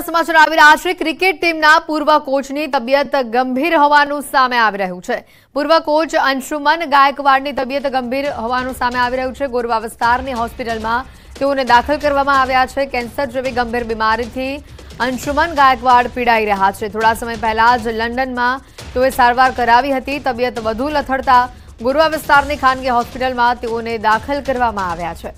મોટા સમાચાર આવી રહ્યા છે. ક્રિકેટ ટીમના પૂર્વ કોચની તબિયત ગંભીર હોવાનું સામે આવી રહ્યું છે. પૂર્વ કોચ અંશુમન ગાયકવાડની તબિયત ગંભીર હોવાનું સામે આવી રહ્યું છે. ગોરવા વિસ્તારની હોસ્પિટલમાં તેઓને દાખલ કરવામાં આવ્યા છે. કેન્સર જેવી ગંભીર બીમારીથી અંશુમન ગાયકવાડ પીડાઈ રહ્યા છે. થોડા સમય પહેલા જ લંડનમાં તેઓએ સારવાર કરાવી હતી. તબિયત વધુ લથડતા ગોરવા વિસ્તારની ખાનગી હોસ્પિટલમાં તેઓને દાખલ કરવામાં આવ્યા છે.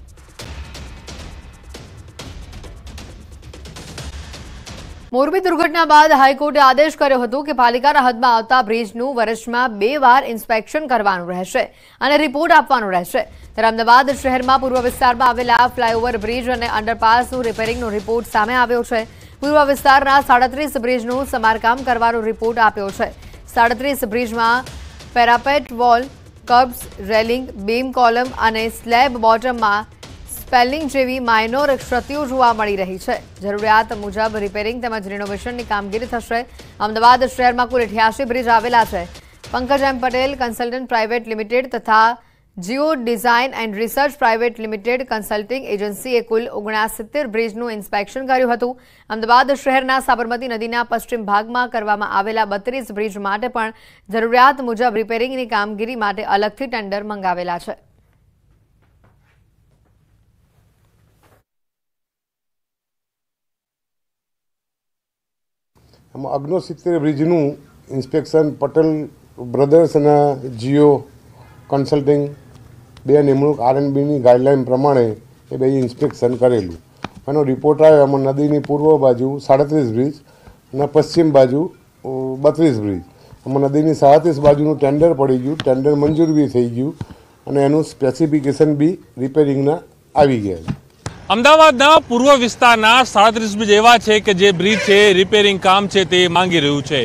મોરબી દુર્ઘટના બાદ હાઈકોર્ટે આદેશ કર્યો હતો કે પાલિકાના હદમાં આવતા બ્રિજનું વર્ષમાં બે વાર ઇન્સ્પેક્શન કરવાનું રહેશે અને રિપોર્ટ આપવાનો રહેશે. ત્યારે અમદાવાદ શહેરમાં પૂર્વ વિસ્તારમાં આવેલા ફ્લાયઓવર બ્રિજ અને અંડરપાસનું રિપેરિંગનો રિપોર્ટ સામે આવ્યો છે. પૂર્વ વિસ્તારના સાડત્રીસ બ્રિજનું સમારકામ કરવાનો રિપોર્ટ આપ્યો છે. સાડત્રીસ બ્રિજમાં parapet wall curbs railing, beam column અને સ્લેબ બોટમમાં સ્પેલિંગ જેવી માઇનોર ક્ષતિઓ જોવા મળી રહી છે. જરૂરિયાત મુજબ રિપેરિંગ તેમજ રિનોવેશનની કામગીરી થશે. અમદાવાદ શહેરમાં કુલ અઠ્યાસી બ્રિજ આવેલા છે. Pankaj M Patel consultant private limited તથા Geo design and research private limited consulting એજન્સીએ કુલ ઓગણસિત્તેર બ્રિજનું ઇન્સ્પેક્શન કર્યું હતું. અમદાવાદ શહેરના સાબરમતી નદીના પશ્ચિમ ભાગમાં કરવામાં આવેલા બત્રીસ બ્રિજ માટે પણ જરૂરિયાત મુજબ રિપેરિંગની કામગીરી માટે અલગથી ટેન્ડર મંગાવેલા છે. આમાં અગ્નોસિત્તેર બ્રિજનું ઇન્સ્પેક્શન પટેલ બ્રધર્સ અને જીઓ કન્સલ્ટિંગ બે નિમણૂક આરએનબીની ગાઈડલાઇન પ્રમાણે એ બે ઇન્સ્પેક્શન કરેલું. એનો રિપોર્ટ આવ્યો એમાં નદીની પૂર્વ બાજુ સાડત્રીસ બ્રિજ અને પશ્ચિમ બાજુ બત્રીસ બ્રિજ. એમાં નદીની સાડત્રીસ બાજુનું ટેન્ડર પડી ગયું, ટેન્ડર મંજૂર બી થઈ ગયું અને એનું સ્પેસિફિકેશન બી રિપેરિંગના આવી ગયા છે. અમદાવાદના પૂર્વ વિસ્તારના સાડત્રીસ બ્રિજ એવા છે કે જે બ્રિજ છે રિપેરિંગ કામ છે તે માંગી રહ્યું છે.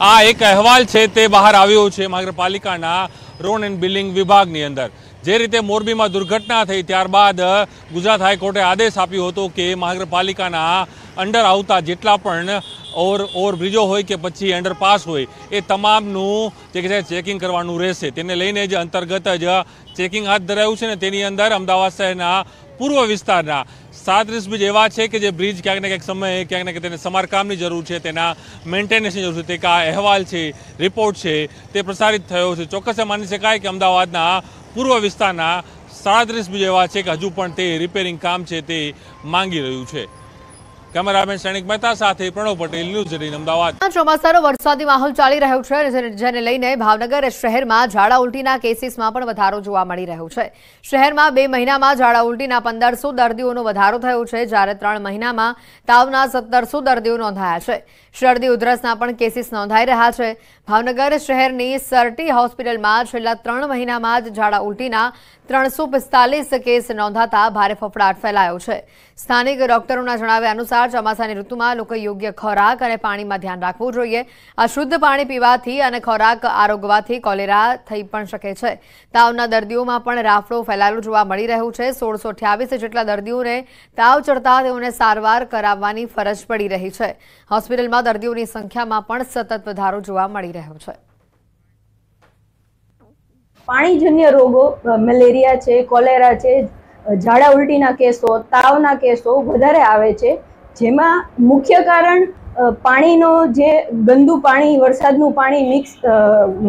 આ એક અહેવાલ છે તે બહાર આવ્યો છે મહાનગરપાલિકાના રોડ એન્ડ બિલ્ડિંગ વિભાગની અંદર. જે રીતે મોરબીમાં દુર્ઘટના થઈ ત્યારબાદ ગુજરાત હાઈકોર્ટે આદેશ આપ્યો હતો કે મહાનગરપાલિકાના અંડર આવતા જેટલા પણ ઓવર ઓવરબ્રિજો હોય કે પછી અંડરપાસ હોય, એ તમામનું જે છે ચેકિંગ કરવાનું રહેશે. તેને લઈને જ અંતર્ગત જ ચેકિંગ હાથ ધરાયું છે ને તેની અંદર અમદાવાદ શહેરના પૂર્વ વિસ્તારના સાત્રીસ બ્રિજ એવા છે કે જે બ્રિજ ક્યાંક ને ક્યાંક સમયે ક્યાંક ને ક્યાંક તેને સમારકામની જરૂર છે, તેના મેન્ટેનન્સની જરૂર છે, તે કા અહેવાલ છે, રિપોર્ટ છે, તે પ્રસારિત થયો છે. ચોક્કસ માની શકાય કે અમદાવાદના પૂર્વ વિસ્તારના સાડત્રીસ બ્રિજ એવા છે કે હજુ પણ તે રિપેરિંગ કામ છે તે માંગી રહ્યું છે. કેમેરામેન સૈનિક મહેતા સાથે પ્રણવ પટેલ, ન્યૂઝ એટીન, અમદાવાદ. ચોમાસાનો વરસાદી માહોલ ચાલી રહ્યો છે જેને લઈને ભાવનગર શહેરમાં ઝાડા ઉલટીના કેસીસમાં પણ વધારો જોવા મળી રહ્યો છે. શહેરમાં બે મહિનામાં ઝાડા ઉલટીના પંદરસો દર્દીઓનો વધારો થયો છે, જ્યારે ત્રણ મહિનામાં તાવના સત્તરસો દર્દીઓ નોંધાયા છે. શરદી, ઉધરસના પણ કેસીસ નોંધાઈ રહ્યા છે. ભાવનગર શહેરની સરટી હોસ્પિટલમાં છેલ્લા ત્રણ મહિનામાં જ ઝાડા ઉલટીના ત્રણસો કેસ નોંધાતા ભારે ફફડાટ ફેલાયો છે. સ્થાનિક ડોક્ટરોના જણાવ્યા અનુસાર ચોમાસાની ઋતુમાં લોકો યોગ્ય ખોરાક અને પાણીમાં ધ્યાન રાખવું જોઈએ. અશુદ્ધ પાણી પીવાથી અને ખોરાક આરોગવાથી કોલેરા થઈ પણ શકે છે. તાવના દર્દીઓમાં પણ રાફડો ફેલાયેલો જોવા મળી રહ્યું છે. સોળસો જેટલા દર્દીઓને તાવ ચડતા તેઓને સારવાર કરાવવાની ફરજ પડી રહી છે. હોસ્પિટલમાં દર્દીઓની સંખ્યામાં પણ સતત વધારો જોવા મળી રહ્યો છે. પાણીજન્ય રોગો મેલેરિયા છે, કોલેરા છે ઝાડા ઉલટીના કેસો, તાવના કેસો વધારે આવે છે. જેમાં મુખ્ય કારણ પાણીનો જે ગંદુ પાણી, વરસાદનું પાણી મિક્સ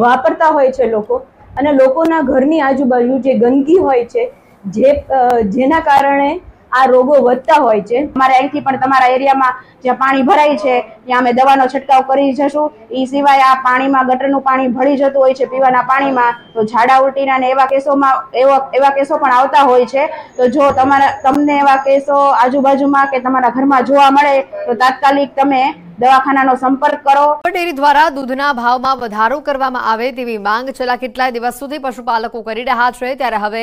વાપરતા હોય છે લોકો. અને લોકોના ઘરની આજુબાજુ જે ગંદકી હોય છે, જે જેના કારણે આ રોગો વધતા હોય છે. અમારે અહીંથી પણ તમારા એરિયામાં જ્યાં પાણી ભરાય છે, ત્યાં અમે દવાનો છંટકાવ કરી જશું. એ સિવાય આ પાણીમાં ગટરનું પાણી ભળી જતું હોય છે, પીવાના પાણીમાં, તો ઝાડા ઉલટીના ને એવા કેસોમાં, એવા એવા કેસો પણ આવતા હોય છે. તો જો તમારા, તમને એવા કેસો આજુબાજુમાં કે તમારા ઘરમાં જોવા મળે, તો તાત્કાલિક તમે દવાખાનાનો સંપર્ક કરો. ડેરી દ્વારા દૂધના ભાવમાં વધારો કરવામાં આવે તેવી માંગ છેલ્લા કેટલાય દિવસ સુધી પશુપાલકો કરી રહ્યા છે. ત્યારે હવે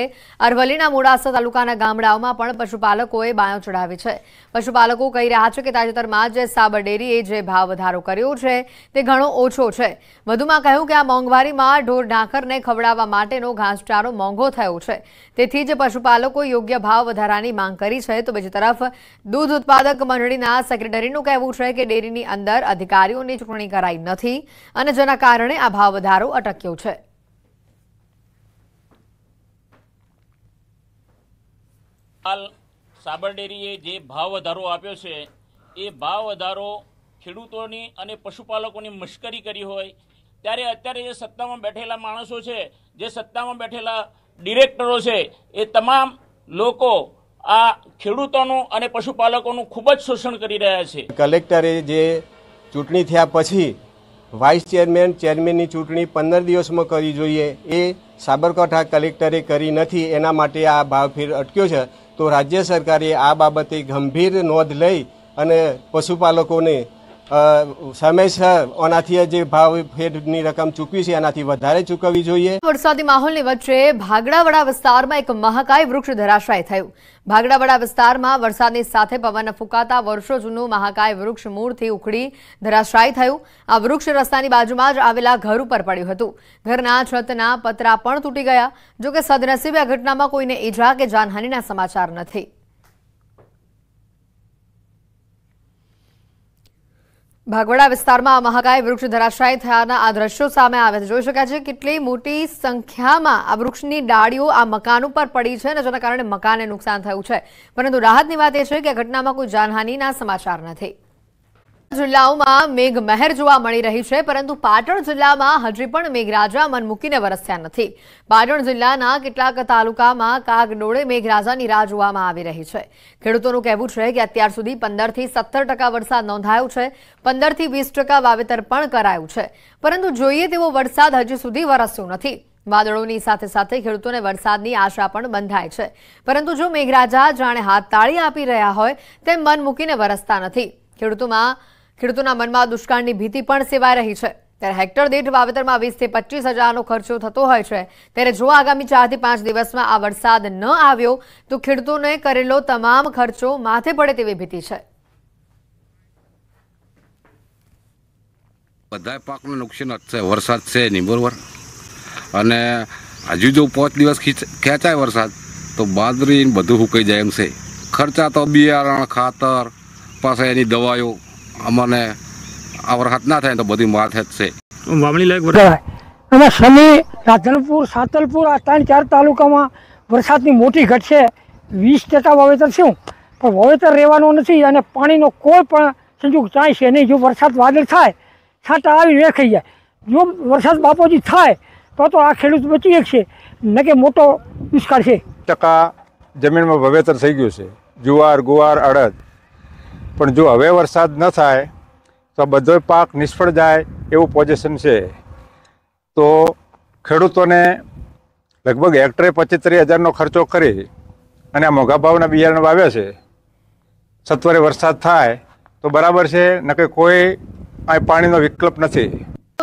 અરવલ્લીના મોડાસા તાલુકાના ગામડાઓમાં પણ પશુપાલકોએ બાયો ચડાવી છે. પશુપાલકો કહી રહ્યા છે કે તાજેતરમાં જે સાબર ડેરીએ જે ભાવ વધારો કર્યો છે તે ઘણો ઓછો છે. વધુમાં કહ્યું કે આ મોંઘવારીમાં ઢોર ઢાંખરને ખવડાવવા માટેનો ઘાસચારો મોંઘો થયો છે. તેથી જ પશુપાલકો યોગ્ય ભાવ વધારાની માંગ કરી છે. તો બીજી તરફ દૂધ ઉત્પાદક મંડળીના સેક્રેટરીનું કહેવું છે કે ડેરીની ચૂંટણીની અંદર અધિકારીઓની ચૂંટણી કરાઈ નથી અને જેના કારણે આ ભાવ વધારો અટક્યો છે. હાલ સાબર જે ભાવ વધારો આપ્યો છે, એ ભાવ વધારો ખેડૂતોની અને પશુપાલકોની મશ્કરી કરી હોય, ત્યારે અત્યારે જે સત્તામાં બેઠેલા માણસો છે, જે સત્તામાં બેઠેલા ડિરેક્ટરો છે, એ તમામ લોકો આ ખેડૂતોનું અને પશુપાલકોનું ખૂબ જ શોષણ કરી રહ્યા છે. કલેક્ટરે જે ચૂંટણી થયા પછી વાઇસ ચેરમેન ચેરમેનની ચૂંટણી પંદર દિવસમાં કરવી જોઈએ એ સાબરકાંઠા કલેક્ટરે કરી નથી. એના માટે આ ભાવફેર અટક્યો છે. તો રાજ્ય સરકારે આ બાબતે ગંભીર નોંધ લઈ અને પશુપાલકોને સમયસર ઓનાથી જે ભાવ ફેરની રકમ ચૂકવી છે, એનાથી વધારે ચૂકવવી જોઈએ. વરસાદી માહોલની વચ્ચે ભાગડાવાડા વિસ્તારમાં એક મહાકાય વૃક્ષ ધરાશાય થયું. ભાગડાવાડા વિસ્તારમાં વરસાદની સાથે પવન ફૂંકાતા વર્ષો જૂનું મહાકાય વૃક્ષ મૂળથી ઉખડી ધરાશાય થયું. આ વૃક્ષ રસ્તાની બાજુમાં જ આવેલા ઘર ઉપર પડ્યું હતું. ઘરના છતના પતરા પણ તૂટી ગયા. જોકે સદનસીબે આ ઘટનામાં કોઈને ઈજા કે જાનહાનિના સમાચાર નથી. ભાગવડા વિસ્તારમાં મહાકાય વૃક્ષ ધરાશાયી થયાના આ દ્રશ્યો સામે આવે છે. જોઈ શકાય છે કેટલી મોટી સંખ્યામાં આ વૃક્ષની ડાળીઓ આ મકાન ઉપર પડી છે અને જેના કારણે મકાનને નુકસાન થયું છે. પરંતુ રાહતની વાત એ છે કે ઘટનામાં કોઈ જાનહાનિના સમાચાર નથી. જિલ્લાઓમાં મેઘમહેર જોવા મળી રહી છે, પરંતુ પાટણ જિલ્લામાં હજી પણ મેઘરાજા મન મૂકીને વરસ્યા નથી. પાટણ જિલ્લાના કેટલાક તાલુકામાં કાગડોળે મેઘરાજાની રાહ જોવામાં આવી રહી છે. ખેડૂતોનું કહેવું છે કે અત્યાર સુધી પંદરથી સત્તર ટકા વરસાદ નોંધાયો છે પંદરથી વીસ ટકા વાવેતર પણ કરાયું છે. પરંતુ જોઈએ તેવો વરસાદ હજી સુધી વરસ્યો નથી. વાદળોની સાથે સાથે ખેડૂતોને વરસાદની આશા પણ બંધાય છે. પરંતુ જો મેઘરાજા જાણે હાથ તાળી આપી રહ્યા હોય, તેમ મન મૂકીને વરસતા નથી. ખેડૂતોમાં ખેડૂતોના મનમાં દુષ્કાળની ભીતિ પણ સેવાઈ રહી છે. ત્યારે હેક્ટર દીઠ વાવેતરમાં વીસથી પચીસ હજારનો ખર્ચો થતો હોય છે. ત્યારે જો આગામી ચારથી પાંચ દિવસમાં આ વરસાદ ન આવ્યો, તો ખેડૂતોને કરેલો તમામ ખર્ચો માથે પડે તેવી ભીતિ છે. બધા પાકને નુકસાન જ છે. વરસાદ છે નહીં, બરાબર? અને હજુ જો પાંચ દિવસ ખીચ- ખેંચાય વરસાદ, તો બાદરી બધું સુકાઈ જાય એમ છે. ખર્ચા તો બિયારણ, ખાતર પાસે એની દવાઓ. અમને આ વરસાદ ના થાય તો બધી વાત જ છે વાવણી લાયક વરસાદ એમાં સમી રાધનપુર સાતલપુર આ ત્રણ ચાર તાલુકામાં વરસાદની મોટી ઘટ છે વીસ ટકા વાવેતર શું? પણ વાવેતર રહેવાનું નથી અને પાણીનો કોઈ પણ સંજોગ ચાય છે નહીં. જો વરસાદ વાદળ થાય છાંટા આવી વેખાઈ જાય. જો વરસાદ બાપોજી થાય તો તો આ ખેડૂત બચી શકશે. ન કે મોટો દુષ્કાળ છે. ટકા જમીનમાં વાવેતર થઈ ગયું છે. જુવાર ગુવાર અડદ પણ જો હવે વરસાદ ન થાય, તો બધો પાક નિષ્ફળ જાય એવું પોઝિશન છે. તો ખેડૂતોને લગભગ હેક્ટરે પચીસ હજારનો ખર્ચો કરી અને આ મોંઘા ભાવના બિયારણ વાવ્યા છે. સત્વરે વરસાદ થાય તો બરાબર છે નકે કોઈ આ પાણીનો વિકલ્પ નથી.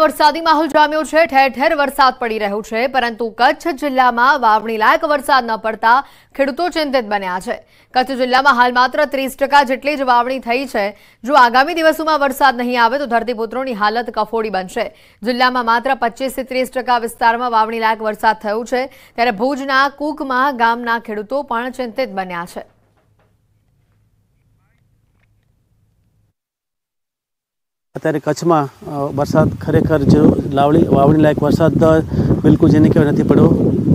વરસાદી માહોલ જામ્યો છે. ઠેર ઠેર વરસાદ પડી રહ્યો છે, પરંતુ કચ્છ જિલ્લામાં વાવણી લાયક વરસાદ ન પડતા ખેડૂતો ચિંતિત બન્યા છે. કચ્છ જિલ્લામાં હાલ માત્ર ત્રીસ જેટલી જ વાવણી થઈ છે. જો આગામી દિવસોમાં વરસાદ નહીં આવે તો ધરતીપુત્રોની હાલત કફોડી બનશે. જિલ્લામાં માત્ર પચીસથી ત્રીસ વિસ્તારમાં વાવણી લાયક વરસાદ થયો છે. ત્યારે ભુજના કુકમાં ગામના ખેડૂતો પણ ચિંતિત બન્યા છે. અત્યારે કચ્છમાં વરસાદ ખરેખર જો લાવણી, વાવણી લાયક વરસાદ બિલકુલ જેને કહેવાય નથી પડ્યો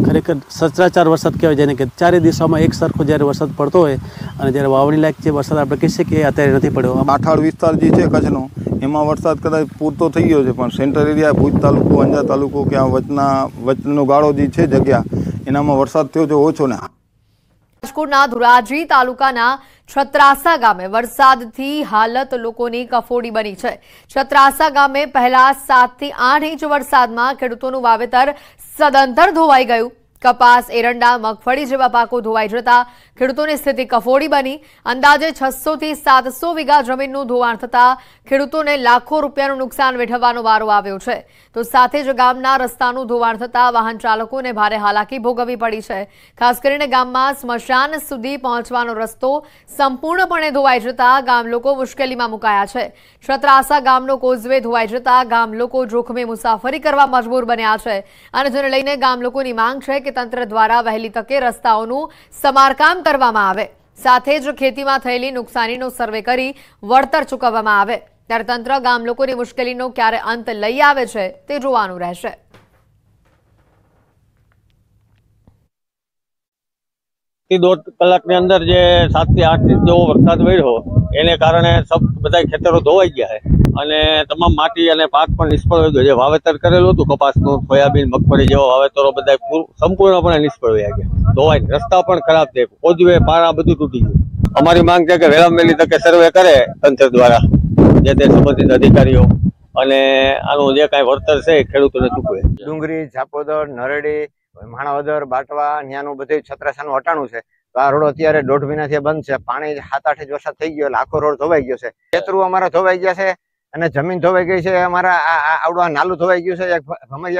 ખરેખર સચરાચાર વરસાદ કહેવાય જેને કે ચારે દિશામાં એક સરખો જ્યારે વરસાદ પડતો હોય અને જ્યારે વાવણી લાયક જે વરસાદ આપણે કહી શકીએ એ અત્યારે નથી પડ્યો. કાંઠાળ વિસ્તાર જે છે કચ્છનો, એમાં વરસાદ કદાચ પૂરતો થઈ ગયો છે, પણ સેન્ટર એરિયા, ભુજ તાલુકો અંજા તાલુકો કે આ વચના, વચનો ગાળો જે છે જગ્યા, એનામાં વરસાદ થયો છે ઓછો ને. રાજકોટના ધોરાજી તાલુકાના છત્રાસા ગામે વરસાદથી હાલત લોકોની કફોડી બની છે. છત્રાસા ગામે પહેલા સાતથી આઠ ઇંચ વરસાદમાં ખેડૂતોનું વાવેતર સદંતર ધોવાઈ ગયું. કપાસ, એરંડા, મગફળી જેવા પાકો ધોવાઈ જતા ખેડૂતોની સ્થિતિ કફોડી બની. અંદાજે છસો થી સાતસો વીઘા જમીનનું ધોવાણ થતા ખેડૂતોને લાખો રૂપિયાનું નુકસાન વેઠવવાનો વારો આવ્યો છે. તો સાથે જ ગામના રસ્તાનું ધોવાણ થતા વાહન ચાલકોને ભારે હાલાકી ભોગવવી પડી છે. ખાસ કરીને ગામમાં સ્મશાન સુધી પહોંચવાનો રસ્તો સંપૂર્ણપણે ધોવાઈ જતા ગામ લોકો મુશ્કેલીમાં મુકાયા છે. છત્રાસા ગામનો કોઝવે ધોવાઈ જતા ગામ લોકો જોખમે મુસાફરી કરવા મજબૂર બન્યા છે. અને જેને લઈને ગામ લોકોની માંગ છે કે તંત્ર દ્વારા વહેલી તકે રસ્તાઓનું સમારકામ કરવામાં આવે. સાથે જ ખેતીમાં થયેલી નુકસાનીનો સર્વે કરી વળતર ચૂકવવામાં આવે. ત્યારે તંત્ર ગામ લોકોની મુશ્કેલીનો ક્યારે અંત લઈ આવે છે તે જોવાનું રહેશે. થી દોઢ કલાકની અંદર જે સાતથી આઠ ઇંચ જેવો વરસાદ વળ્યો, એને કારણે સબ બધા ખેતરો ધોવાઈ ગયા અને તમામ માટી અને પાક પણ નિષ્ફળ ગયો જે વાવેતર કરેલું હતું, કપાસનું, સોયાબીન, મગફળી જેવા વાવેતરો બધા સંપૂર્ણપણે નિષ્ફળ વયા ગયા ધોવાઈ રસ્તા પણ ખરાબ છે. કોજવે, પારા બધું તૂટી ગયું. અમારી માંગ છે કે વહેલામાં વહેલી તકે સર્વે કરે તંત્ર દ્વારા, જે તે સંબંધિત અધિકારીઓ અને આનું જે કાંઈ વળતર છે ખેડૂતોને ચૂકવે. ડુંગરી, ઝાપોદર, નરડી માણાવદર, બાટવા, ન્યાનું બધું છત્રાસાનું હટાણું છે. તો આ રોડ અત્યારે દોઢ મહિનાથી બંધ છે. પાણી સાત આઠ વરસાદ થઈ ગયો આખો રોડ ધોવાઈ ગયો છે. ખેતરું અમારા ધોવાઈ ગયા છે અને જમીન ધોવાઈ ગઈ છે. અમારા આ- આ- આવડું આ નાલું ધોવાઈ ગયું છે.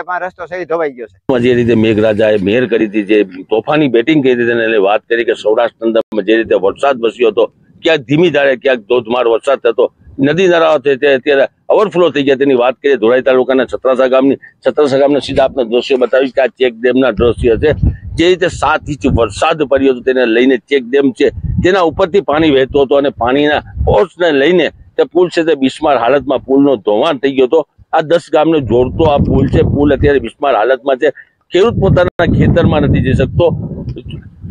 પાસે રસ્તો છે, એ ધોવાઈ ગયો છે. જે રીતે મેઘરાજાએ મેર કરી હતી, જે તોફાની બેટિંગ કરી હતી એટલે વાત કરી કે સૌરાષ્ટ્ર અંદર જે રીતે વરસાદ વસ્યો હતો, ક્યાંક ધીમી ધારે, ક્યાંક ધોધમાર વરસાદ થતો નદી નાળાઓ છે તે અત્યારે ઓવરફ્લો થઈ ગયા. તેની વાત કરીએ ધોરાઈ તાલુકાના છત્રાસા ગામની, છત્રાસા ગામના સીધા આપણે દ્રશ્યો બતાવીશ કે આ ચેક ડેમના છે. જે રીતે સાત ઇંચ વરસાદ પડ્યો હતો તેને લઈને ચેક ડેમ છે. તેના ઉપરથી પાણી વહેતું હતું અને પાણીના ફોર્સને લઈને તે પુલ છે તે બિસ્માર હાલતમાં પુલનો ધોવાણ થઈ ગયો હતો. આ દસ ગામને જોડતો આ પુલ છે. પુલ અત્યારે બિસ્માર હાલતમાં છે. ખેડૂત પોતાના ખેતરમાં નથી જઈ શકતો.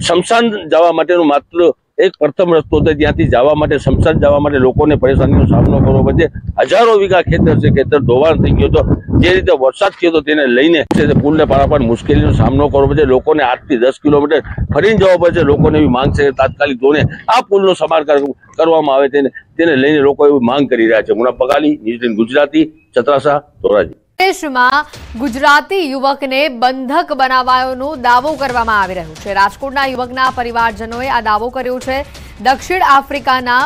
શમશાન જવા માટેનું માત્ર એક પ્રથમ રસ્તો છે ત્યાંથી જવા માટે શમશાન જવા માટે લોકોને પરેશાનીનો સામનો કરવો પડશે હજારો વીઘા ખેતર છે, ખેતર ધોવાણ થઈ ગયો હતો. જે રીતે વરસાદ થયો હતો તેને લઈને પુલને પારાપાર મુશ્કેલીનો સામનો કરવો પડશે લોકોને આઠથી દસ કિલોમીટર ફરીને જવા પડશે લોકોને એવી માંગ છે તાત્કાલિક ધોને આ પુલનો સમારકાર કરવામાં આવે તેને તેને લઈને લોકો એવી માંગ કરી રહ્યા છે. મુના પગાલી ન્યૂઝીલેન્ડ ગુજરાતી, ચતરાસા, ધોરાજી. દેશમાં ગુજરાતી યુવકને બંધક બનાવાયોનો દાવો કરવામાં આવી રહ્યો છે. રાજકોટના યુવકના પરિવારજનોએ આ દાવો કર્યો છે. દક્ષિણ આફ્રિકાના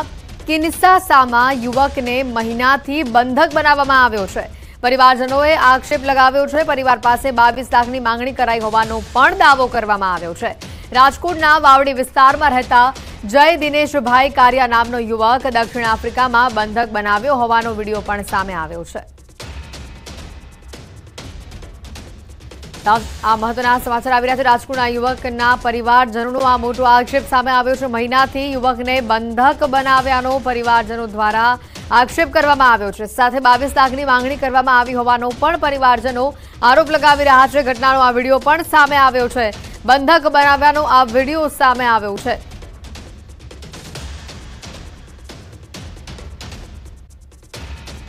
કિન્સાસામાં યુવકને મહિનાથી બંધક બનાવવામાં આવ્યો છે. પરિવારજનોએ આક્ષેપ લગાવ્યો છે. પરિવાર પાસે બાવીસ લાખની માંગણી કરાઈ હોવાનો પણ દાવો કરવામાં આવ્યો છે. રાજકોટના વાવડી વિસ્તારમાં રહેતા જય દિનેશભાઈ કારિયા નામનો યુવક દક્ષિણ આફ્રિકામાં બંધક બનાવ્યો હોવાનો વીડિયો પણ સામે આવ્યો છે. આ મહત્વના સમાચાર આવી રહ્યા છે. રાજકોટના યુવકના પરિવારજનોનો આ મોટો આક્ષેપ સામે આવ્યો છે. મહિનાથી યુવકને બંધક બનાવ્યાનો પરિવારજનો દ્વારા આક્ષેપ કરવામાં આવ્યો છે. સાથે બાવીસ લાખની માંગણી કરવામાં આવી હોવાનો પણ પરિવારજનો આરોપ લગાવી રહ્યા છે. ઘટનાનો આ વીડિયો પણ સામે આવ્યો છે. બંધક બનાવ્યાનો આ વીડિયો સામે આવ્યો છે.